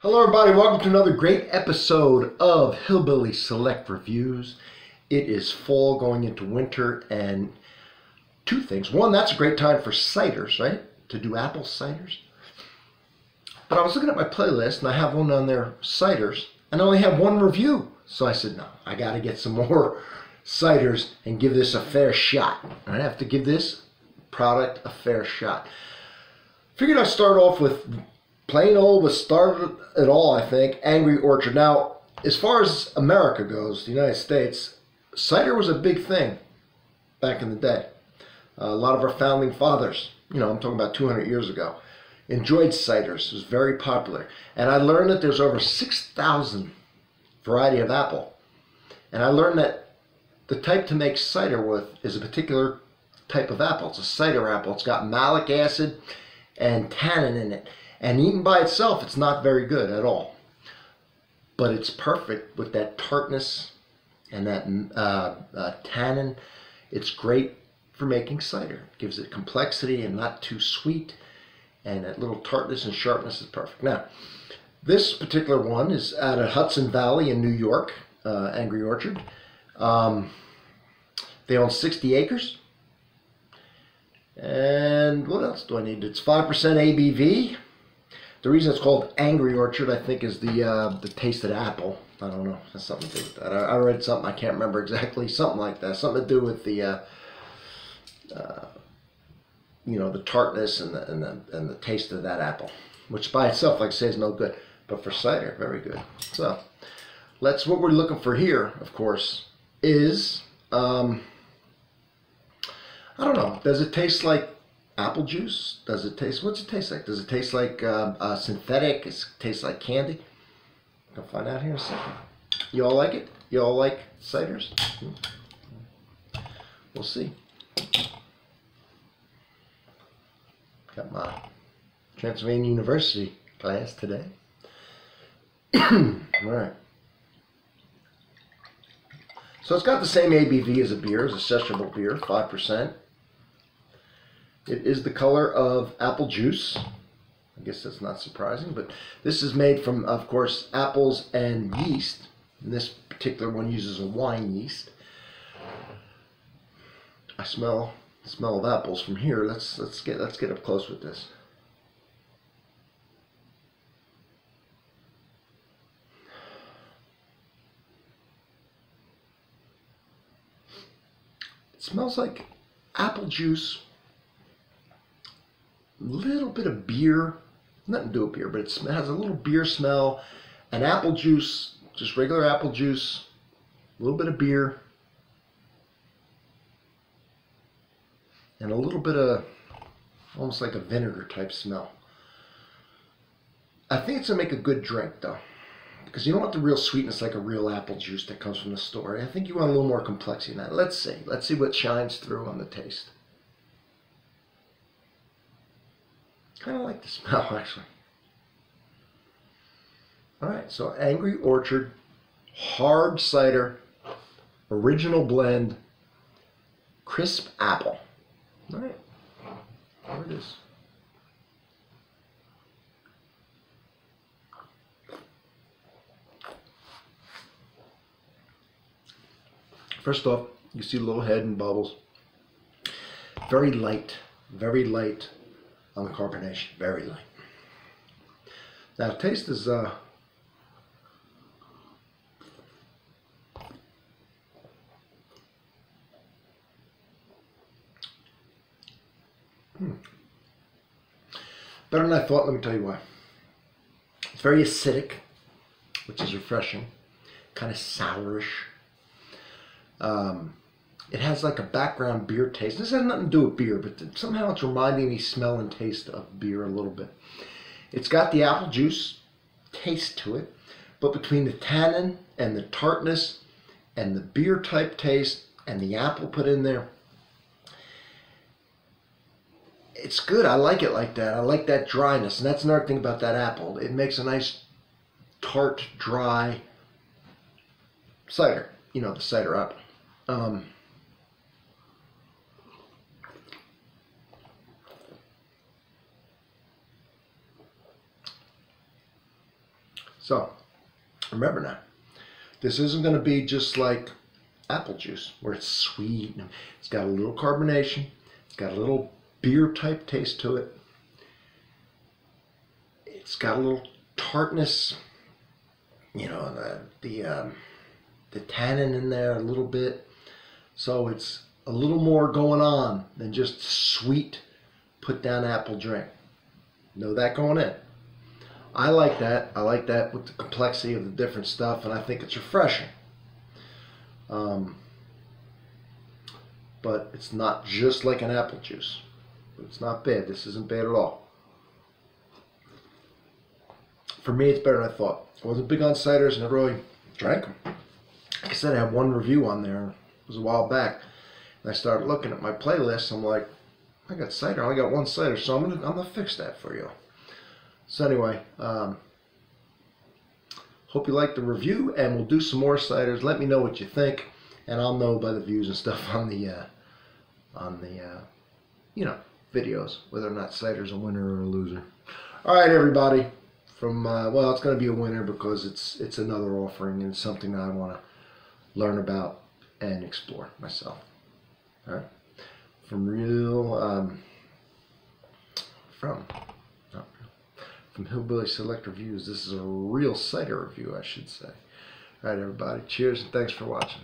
Hello, everybody. Welcome to another great episode of Hillbilly Select Reviews. It is fall going into winter, and two things. One, that's a great time for ciders, right? To do apple ciders. But I was looking at my playlist, and I have one on there, ciders, and I only have one review. So I said, no, I got to get some more ciders and give this a fair shot. I have to give this product a fair shot. Figured I'd start off with plain old was started it all, I think, Angry Orchard. Now, as far as America goes, the United States, cider was a big thing back in the day. Uh, a lot of our founding fathers, you know, I'm talking about 200 years ago, enjoyed ciders. It was very popular. And I learned that there's over 6,000 variety of apple. And I learned that the type to make cider with is a particular type of apple. It's a cider apple. It's got malic acid and tannin in it. And eaten by itself, it's not very good at all. But it's perfect with that tartness and that uh, uh, tannin. It's great for making cider. It gives it complexity and not too sweet. And that little tartness and sharpness is perfect. Now, this particular one is out of Hudson Valley in New York, uh, Angry Orchard. Um, they own 60 acres. And what else do I need? It's 5% ABV. The reason it's called Angry Orchard, I think, is the uh, the tasted apple. I don't know. Has something to do with that. I, I, read something. I can't remember exactly. Something like that. Something to do with the, uh, uh, you know, the tartness and the and the and the taste of that apple, which by itself, like I say, is no good. But for cider, very good. So, let's. What we're looking for here, of course, is. Um, I don't know. Does it taste like apple juice? Does it taste, what's it taste like? Does it taste like uh, uh, synthetic? Does it taste like candy? I'll find out here in a second. You all like it? You all like ciders? Hmm. We'll see. Got my Transylvania University class today. all right. So it's got the same ABV as a beer, as a sessionable beer, 5%. It is the color of apple juice. I guess that's not surprising, but this is made from, of course, apples and yeast. And this particular one uses a wine yeast. I smell smell of apples from here. Let's let's get let's get up close with this. It smells like apple juice little bit of beer, nothing to do with beer, but it has a little beer smell, an apple juice, just regular apple juice, a little bit of beer, and a little bit of almost like a vinegar type smell. I think it's gonna make a good drink though, because you don't want the real sweetness like a real apple juice that comes from the store. I think you want a little more complexity in that. Let's see. Let's see what shines through on the taste. Kind of like the smell, actually. All right, so Angry Orchard, hard cider, original blend, crisp apple. All right, there it is. First off, you see the little head and bubbles. Very light, very light on the carbonation, very light. Now taste is uh, hmm. better than I thought. Let me tell you why. It's very acidic, which is refreshing, kind of sourish. Um, it has like a background beer taste. This has nothing to do with beer, but somehow it's reminding me smell and taste of beer a little bit. It's got the apple juice taste to it, but between the tannin and the tartness and the beer type taste and the apple put in there, it's good. I like it like that. I like that dryness. And that's another thing about that apple. It makes a nice tart, dry cider. You know, the cider apple. Um, So, remember now, this isn't going to be just like apple juice where it's sweet it's got a little carbonation, it's got a little beer type taste to it. It's got a little tartness, you know, the the um, the tannin in there a little bit. So it's a little more going on than just sweet put down apple drink. Know that going in. I like that. I like that with the complexity of the different stuff, and I think it's refreshing. Um, but it's not just like an apple juice. It's not bad. This isn't bad at all. For me, it's better than I thought. I wasn't big on ciders, and never really drank them. Like I said, I had one review on there. It was a while back. And I started looking at my playlist. I'm like, I got cider. I only got one cider, so I'm gonna I'm gonna fix that for you. So anyway, um, hope you liked the review, and we'll do some more ciders. Let me know what you think, and I'll know by the views and stuff on the uh, on the uh, you know videos whether or not cider's a winner or a loser. All right, everybody. From uh, well, it's going to be a winner because it's it's another offering and something that I want to learn about and explore myself. All right, from real um, from not real, from Hillbilly Select Reviews. This is a real cider review, I should say. All right, everybody. Cheers and thanks for watching.